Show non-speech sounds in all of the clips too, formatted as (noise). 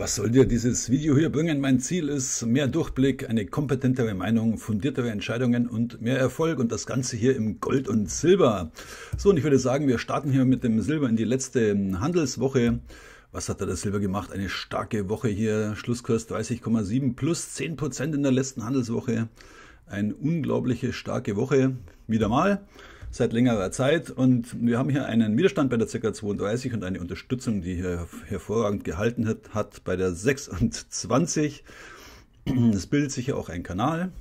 Was soll dir dieses Video hier bringen? Mein Ziel ist mehr Durchblick, eine kompetentere Meinung, fundiertere Entscheidungen und mehr Erfolg und das Ganze hier im Gold und Silber. So, und ich würde sagen, wir starten hier mit dem Silber in die letzte Handelswoche. Was hat da das Silber gemacht? Eine starke Woche hier, Schlusskurs 30,7 plus 10% in der letzten Handelswoche. Eine unglaubliche starke Woche, wieder mal seit längerer Zeit. Und wir haben hier einen Widerstand bei der ca. 32 und eine Unterstützung, die hier hervorragend gehalten hat, hat bei der 26. Es bildet sich ja auch ein Kanal.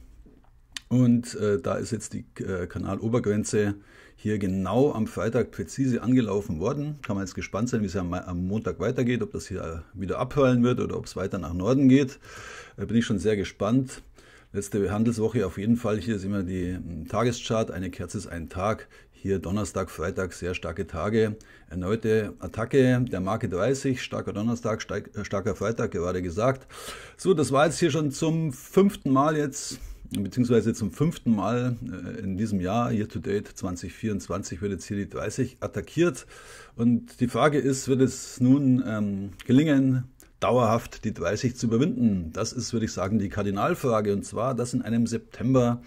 Und äh, da ist jetzt die äh, Kanalobergrenze hier genau am Freitag präzise angelaufen worden. Kann man jetzt gespannt sein, wie es am, am, Montag weitergeht, ob das hier wieder abhören wird oder ob es weiter nach Norden geht. Äh, bin ich schon sehr gespannt letzte Handelswoche auf jeden Fall. Hier sehen wir die hm, Tageschart. Eine Kerze ist ein Tag. Hier Donnerstag, Freitag sehr starke Tage. Erneute Attacke der Marke 30. Starker Donnerstag, äh, starker Freitag, gerade gesagt. So, das war jetzt hier schon zum fünften Mal jetzt beziehungsweise zum fünften Mal äh, in diesem Jahr, Year to Date 2024, wird jetzt hier die 30 attackiert. Und die Frage ist, wird es nun ähm, gelingen, dauerhaft die 30 zu überwinden? Das ist, würde ich sagen, die Kardinalfrage. Und zwar das in einem September,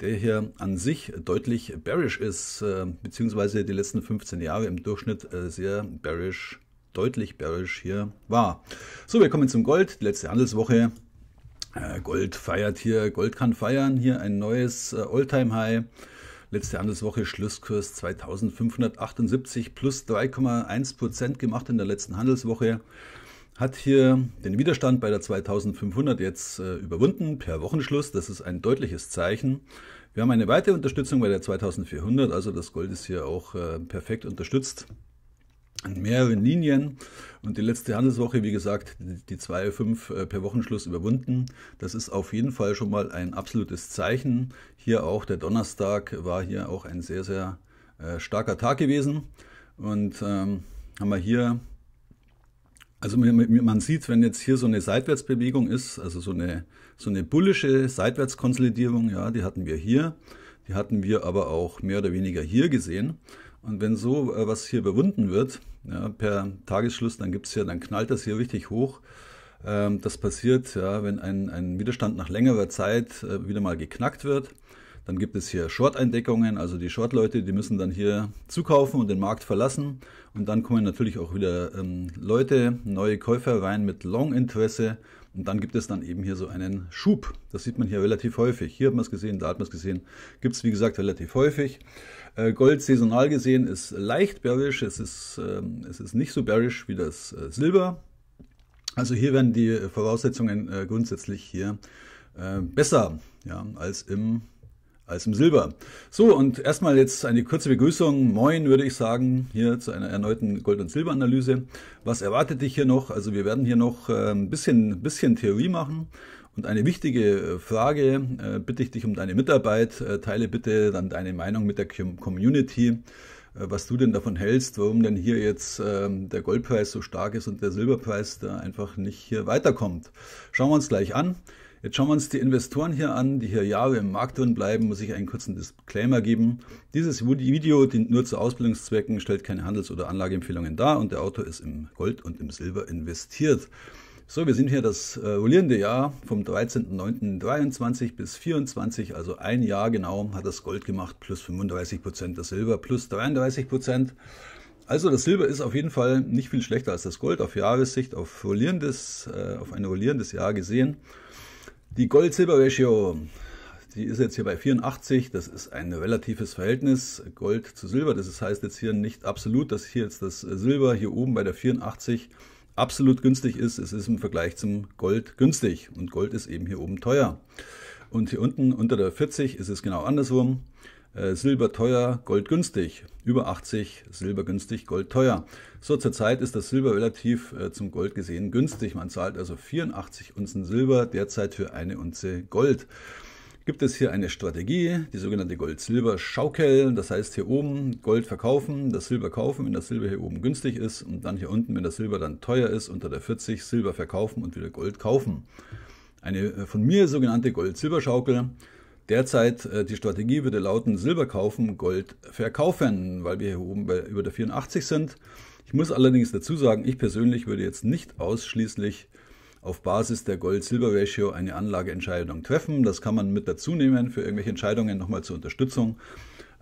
der hier an sich deutlich bearish ist, äh, beziehungsweise die letzten 15 Jahre im Durchschnitt äh, sehr bearish, deutlich bearish hier war. So, wir kommen zum Gold. Die letzte Handelswoche. Äh, Gold feiert hier, Gold kann feiern. Hier ein neues All-Time-High. Letzte Handelswoche Schlusskurs 2578 plus 3,1 Prozent gemacht in der letzten Handelswoche hat hier den Widerstand bei der 2500 jetzt äh, überwunden per Wochenschluss. Das ist ein deutliches Zeichen. Wir haben eine weitere Unterstützung bei der 2400, also das Gold ist hier auch äh, perfekt unterstützt an mehreren Linien. Und die letzte Handelswoche, wie gesagt, die 2,5 äh, per Wochenschluss überwunden. Das ist auf jeden Fall schon mal ein absolutes Zeichen. Hier auch der Donnerstag war hier auch ein sehr, sehr äh, starker Tag gewesen. Und ähm, haben wir hier also man sieht, wenn jetzt hier so eine Seitwärtsbewegung ist, also so eine, so eine bullische Seitwärtskonsolidierung, ja, die hatten wir hier, die hatten wir aber auch mehr oder weniger hier gesehen. Und wenn so äh, was hier überwunden wird, ja, per Tagesschluss, dann gibt's ja, dann knallt das hier richtig hoch. Ähm, das passiert, ja, wenn ein, ein Widerstand nach längerer Zeit äh, wieder mal geknackt wird. Dann gibt es hier Short-Eindeckungen, also die Short-Leute, die müssen dann hier zukaufen und den Markt verlassen. Und dann kommen natürlich auch wieder ähm, Leute, neue Käufer rein mit Long-Interesse. Und dann gibt es dann eben hier so einen Schub. Das sieht man hier relativ häufig. Hier hat man es gesehen, da hat man es gesehen. Gibt es wie gesagt relativ häufig. Äh, Gold saisonal gesehen ist leicht bearish. Es ist, ähm, es ist nicht so bearish wie das äh, Silber. Also hier werden die Voraussetzungen äh, grundsätzlich hier äh, besser ja, als im als im Silber. So, und erstmal jetzt eine kurze Begrüßung. Moin, würde ich sagen, hier zu einer erneuten Gold- und Silberanalyse. Was erwartet dich hier noch? Also wir werden hier noch äh, ein bisschen, bisschen Theorie machen. Und eine wichtige äh, Frage, äh, bitte ich dich um deine Mitarbeit. Teile bitte dann deine Meinung mit der Community, was du denn davon hältst, warum denn hier jetzt ähm, der Goldpreis so stark ist und der Silberpreis da einfach nicht hier weiterkommt. Schauen wir uns gleich an. Jetzt schauen wir uns die Investoren hier an, die hier Jahre im Markt drin bleiben, muss ich einen kurzen Disclaimer geben. Dieses Video dient nur zu Ausbildungszwecken, stellt keine Handels- oder Anlageempfehlungen dar und der Autor ist im Gold und im Silber investiert. So, wir sind hier das äh, rollierende Jahr vom 13.09.23 bis 24, also ein Jahr genau hat das Gold gemacht, plus 35 Prozent, das Silber plus 33 Prozent. Also das Silber ist auf jeden Fall nicht viel schlechter als das Gold auf Jahressicht, auf, rollierendes, äh, auf ein rollierendes Jahr gesehen. Die Gold-Silber-Ratio, die ist jetzt hier bei 84. Das ist ein relatives Verhältnis Gold zu Silber. Das heißt jetzt hier nicht absolut, dass hier jetzt das Silber hier oben bei der 84 absolut günstig ist. Es ist im Vergleich zum Gold günstig und Gold ist eben hier oben teuer. Und hier unten unter der 40 ist es genau andersrum. Äh, Silber teuer, Gold günstig. Über 80, Silber günstig, Gold teuer. So, zurzeit ist das Silber relativ äh, zum Gold gesehen günstig. Man zahlt also 84 Unzen Silber derzeit für eine Unze Gold. Gibt es hier eine Strategie, die sogenannte Gold-Silber-Schaukel. Das heißt hier oben Gold verkaufen, das Silber kaufen, wenn das Silber hier oben günstig ist. Und dann hier unten, wenn das Silber dann teuer ist, unter der 40 Silber verkaufen und wieder Gold kaufen. Eine äh, von mir sogenannte Gold-Silber-Schaukel. Derzeit äh, die Strategie würde lauten Silber kaufen, Gold verkaufen, weil wir hier oben bei über der 84 sind. Ich muss allerdings dazu sagen, ich persönlich würde jetzt nicht ausschließlich auf Basis der Gold-Silber-Ratio eine Anlageentscheidung treffen. Das kann man mit dazu nehmen für irgendwelche Entscheidungen nochmal zur Unterstützung.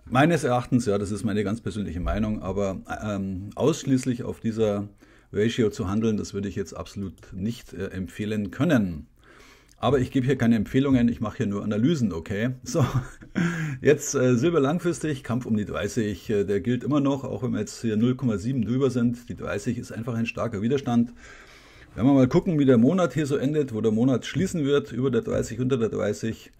Meines Erachtens, ja, das ist meine ganz persönliche Meinung, aber ähm, ausschließlich auf dieser Ratio zu handeln, das würde ich jetzt absolut nicht äh, empfehlen können. Aber ich gebe hier keine Empfehlungen, ich mache hier nur Analysen, okay? (laughs) So, jetzt äh, Silber langfristig, Kampf um die 30, äh, der gilt immer noch, auch wenn wir jetzt hier 0,7 drüber sind. Die 30 ist einfach ein starker Widerstand. Wenn wir mal gucken, wie der Monat hier so endet, wo der Monat schließen wird, über der 30, unter der 30.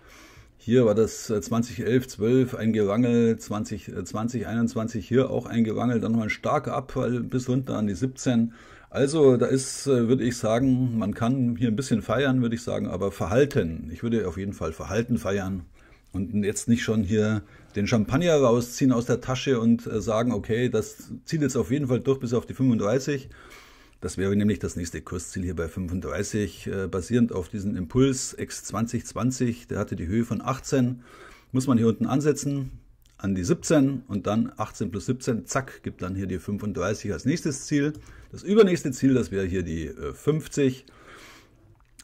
Hier war das 2011, äh, 12 ein Gerangel, 2020, 21 äh, hier auch ein Gerangel, dann noch ein starker Abfall bis runter an die 17. Also da ist, äh, würde ich sagen, man kann hier ein bisschen feiern, würde ich sagen, aber Verhalten. Ich würde auf jeden Fall Verhalten feiern und jetzt nicht schon hier den Champagner rausziehen aus der Tasche und äh, sagen, okay, das zieht jetzt auf jeden Fall durch bis auf die 35. Das wäre nämlich das nächste Kursziel hier bei 35, äh, basierend auf diesem Impuls X 2020. Der hatte die Höhe von 18. Muss man hier unten ansetzen an die 17 und dann 18 plus 17, zack, gibt dann hier die 35 als nächstes Ziel. Das übernächste Ziel, das wäre hier die 50.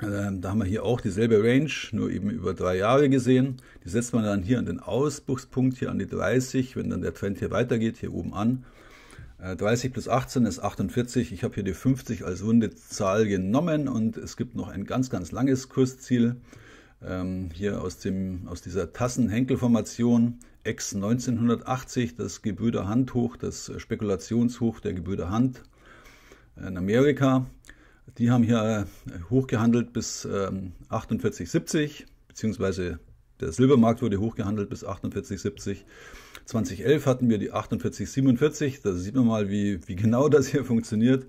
Äh, ähm, da haben wir hier auch dieselbe Range, nur eben über drei Jahre gesehen. Die setzt man dann hier an den Ausbruchspunkt, hier an die 30, wenn dann der Trend hier weitergeht, hier oben an. 30 äh, plus 18 ist 48. Ich habe hier die 50 als runde Zahl genommen und es gibt noch ein ganz, ganz langes Kursziel. Ähm, hier aus, dem, aus dieser Tassen-Henkel-Formation ex 1980, das Gebrüder das Spekulationshoch der Gebrüder Hand in Amerika. Die haben hier hochgehandelt bis 48,70, ähm, beziehungsweise der Silbermarkt wurde hochgehandelt bis 48,70. 2011 hatten wir die 48,47. Da sieht man mal, wie, wie genau das hier funktioniert.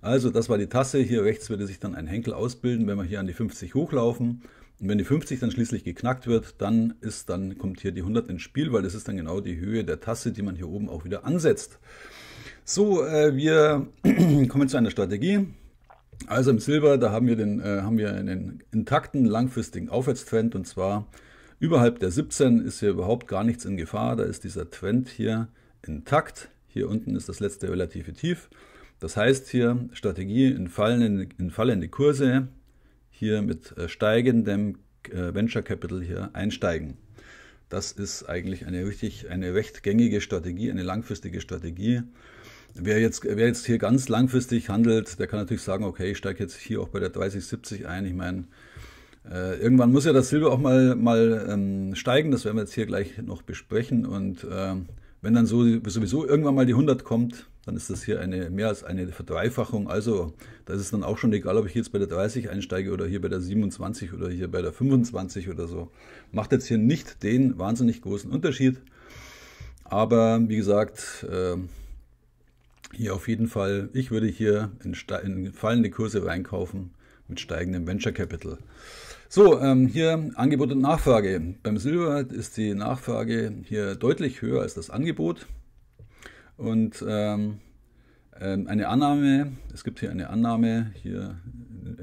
Also das war die Tasse. Hier rechts würde sich dann ein Henkel ausbilden, wenn wir hier an die 50 hochlaufen. Und wenn die 50 dann schließlich geknackt wird, dann ist, dann kommt hier die 100 ins Spiel, weil das ist dann genau die Höhe der Tasse, die man hier oben auch wieder ansetzt. So, äh, wir (clears throat) kommen zu einer Strategie. Also im Silber, da haben wir, den, äh, haben wir einen intakten langfristigen Aufwärtstrend und zwar überhalb der 17 ist hier überhaupt gar nichts in Gefahr. Da ist dieser Trend hier intakt. Hier unten ist das letzte relative Tief. Das heißt hier Strategie in fallende, in fallende Kurse, hier mit äh, steigendem äh, Venture Capital hier einsteigen. Das ist eigentlich eine richtig, eine recht gängige Strategie, eine langfristige Strategie. Wer jetzt, wer jetzt hier ganz langfristig handelt, der kann natürlich sagen, okay, ich steige jetzt hier auch bei der 3070 ein. Ich meine, äh, irgendwann muss ja das Silber auch mal, mal ähm, steigen. Das werden wir jetzt hier gleich noch besprechen. Und äh, wenn dann so, sowieso irgendwann mal die 100 kommt, dann ist das hier eine, mehr als eine Verdreifachung. Also da ist es dann auch schon egal, ob ich jetzt bei der 30 einsteige oder hier bei der 27 oder hier bei der 25 oder so. Macht jetzt hier nicht den wahnsinnig großen Unterschied. Aber wie gesagt, äh, hier auf jeden Fall, ich würde hier in, in fallende Kurse reinkaufen mit steigendem Venture Capital. So, ähm, hier Angebot und Nachfrage. Beim Silber ist die Nachfrage hier deutlich höher als das Angebot. Und ähm, ähm, eine Annahme, es gibt hier eine Annahme, hier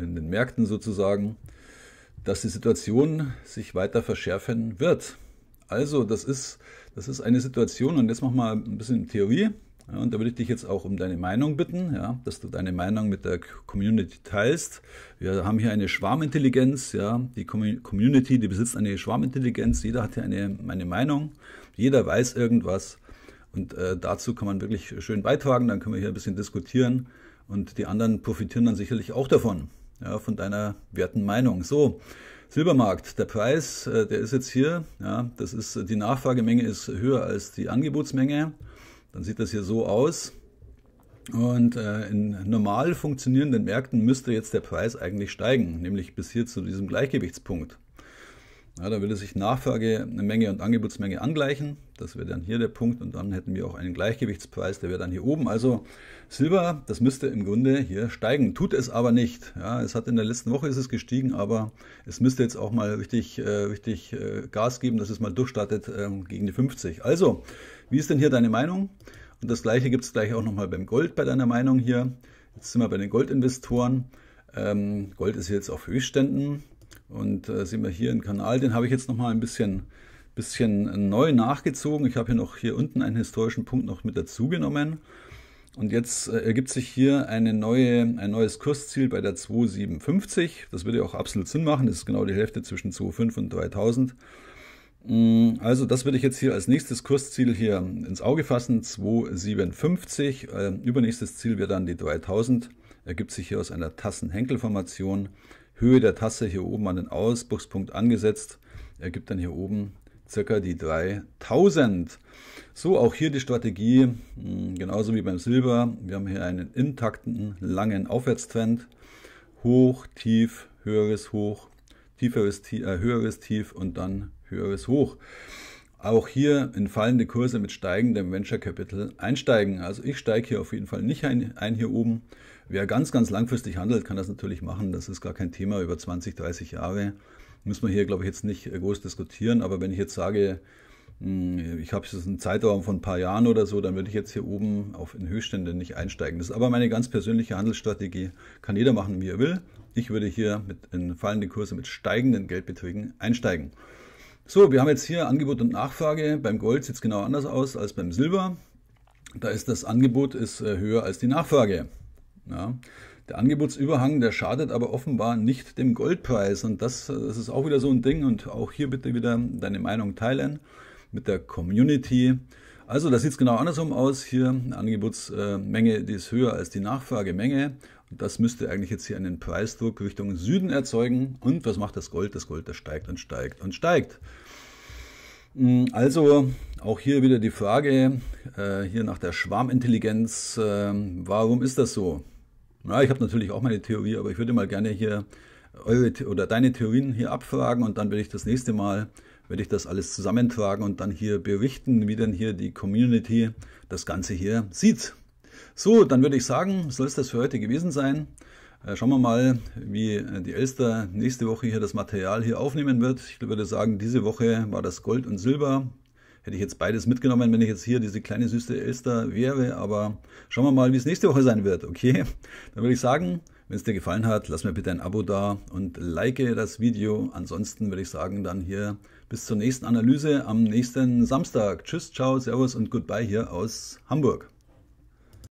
in den Märkten sozusagen, dass die Situation sich weiter verschärfen wird. Also das ist, das ist eine Situation, und jetzt machen wir ein bisschen Theorie, ja, und da würde ich dich jetzt auch um deine Meinung bitten, ja, dass du deine Meinung mit der Community teilst. Wir haben hier eine Schwarmintelligenz, ja, die Community, die besitzt eine Schwarmintelligenz, jeder hat hier eine, eine Meinung, jeder weiß irgendwas. Und äh, dazu kann man wirklich schön beitragen, dann können wir hier ein bisschen diskutieren und die anderen profitieren dann sicherlich auch davon, ja, von deiner werten Meinung. So, Silbermarkt, der Preis, äh, der ist jetzt hier, ja, das ist, die Nachfragemenge ist höher als die Angebotsmenge. Dann sieht das hier so aus. Und äh, in normal funktionierenden Märkten müsste jetzt der Preis eigentlich steigen, nämlich bis hier zu diesem Gleichgewichtspunkt. Ja, da würde sich Nachfrage, eine Menge und Angebotsmenge angleichen. Das wäre dann hier der Punkt und dann hätten wir auch einen Gleichgewichtspreis, der wäre dann hier oben. Also Silber, das müsste im Grunde hier steigen, tut es aber nicht. Ja, es hat in der letzten Woche ist es gestiegen, aber es müsste jetzt auch mal richtig, äh, richtig äh, Gas geben, dass es mal durchstartet äh, gegen die 50. Also, wie ist denn hier deine Meinung? Und das gleiche gibt es gleich auch nochmal beim Gold bei deiner Meinung hier. Jetzt sind wir bei den Goldinvestoren. Ähm, Gold ist jetzt auf Höchstständen. Und äh, sehen wir hier einen Kanal, den habe ich jetzt nochmal ein bisschen, bisschen neu nachgezogen. Ich habe hier noch hier unten einen historischen Punkt noch mit dazu genommen. Und jetzt äh, ergibt sich hier eine neue, ein neues Kursziel bei der 2,750. Das würde auch absolut Sinn machen. Das ist genau die Hälfte zwischen 2,5 und 3000. Mm, also das würde ich jetzt hier als nächstes Kursziel hier ins Auge fassen. 2,750. Äh, übernächstes Ziel wäre dann die 3000. Ergibt sich hier aus einer Tassen-Henkel-Formation. Höhe der Tasse hier oben an den Ausbruchspunkt angesetzt. Ergibt dann hier oben circa die 3000. So, auch hier die Strategie, hm, genauso wie beim Silber. Wir haben hier einen intakten, langen Aufwärtstrend. Hoch, tief, höheres Hoch, tieferes, äh, höheres Tief und dann höheres Hoch. Auch hier in fallende Kurse mit steigendem Venture Capital einsteigen. Also ich steige hier auf jeden Fall nicht ein, ein hier oben. Wer ganz, ganz langfristig handelt, kann das natürlich machen. Das ist gar kein Thema über 20, 30 Jahre. Müssen wir hier, glaube ich, jetzt nicht groß diskutieren. Aber wenn ich jetzt sage, hm, ich habe jetzt einen Zeitraum von ein paar Jahren oder so, dann würde ich jetzt hier oben auf in Höchststände nicht einsteigen. Das ist aber meine ganz persönliche Handelsstrategie. Kann jeder machen, wie er will. Ich würde hier mit in fallende Kurse mit steigenden Geldbeträgen einsteigen. So, wir haben jetzt hier Angebot und Nachfrage. Beim Gold sieht es genau anders aus als beim Silber. Da ist das Angebot ist äh, höher als die Nachfrage. Ja. Der Angebotsüberhang, der schadet aber offenbar nicht dem Goldpreis. Und das, das ist auch wieder so ein Ding. Und auch hier bitte wieder deine Meinung teilen mit der Community. Also da sieht es genau andersrum aus. Hier eine Angebotsmenge, die ist höher als die Nachfragemenge. Das müsste eigentlich jetzt hier einen Preisdruck Richtung Süden erzeugen. Und was macht das Gold? Das Gold, das steigt und steigt und steigt. Hm, also auch hier wieder die Frage, äh, hier nach der Schwarmintelligenz, äh, warum ist das so? Ja, ich habe natürlich auch meine Theorie, aber ich würde mal gerne hier eure oder deine Theorien hier abfragen und dann werde ich das nächste Mal werde ich das alles zusammentragen und dann hier berichten, wie denn hier die Community das Ganze hier sieht. So, dann würde ich sagen, soll es das für heute gewesen sein. Äh, schauen wir mal, wie äh, die Elster nächste Woche hier das Material hier aufnehmen wird. Ich würde sagen, diese Woche war das Gold und Silber. Hätte ich jetzt beides mitgenommen, wenn ich jetzt hier diese kleine süße Elster wäre. Aber schauen wir mal, wie es nächste Woche sein wird. Okay, (laughs) dann würde ich sagen, wenn es dir gefallen hat, lass mir bitte ein Abo da und like das Video. Ansonsten würde ich sagen, dann hier bis zur nächsten Analyse am nächsten Samstag. Tschüss, ciao, servus und goodbye hier aus Hamburg.